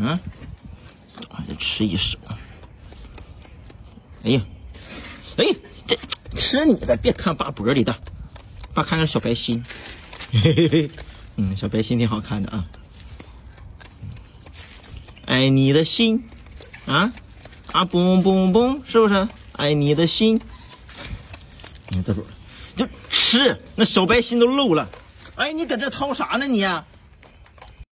嗯，再吃一手。哎呀，哎，这吃你的，别看爸脖里的，爸看看小白心。嘿嘿嘿，嗯，小白心挺好看的啊。爱你的心，啊啊嘣嘣嘣，是不是？爱你的心。你看大，就吃那小白心都漏了。哎，你搁这掏啥呢你？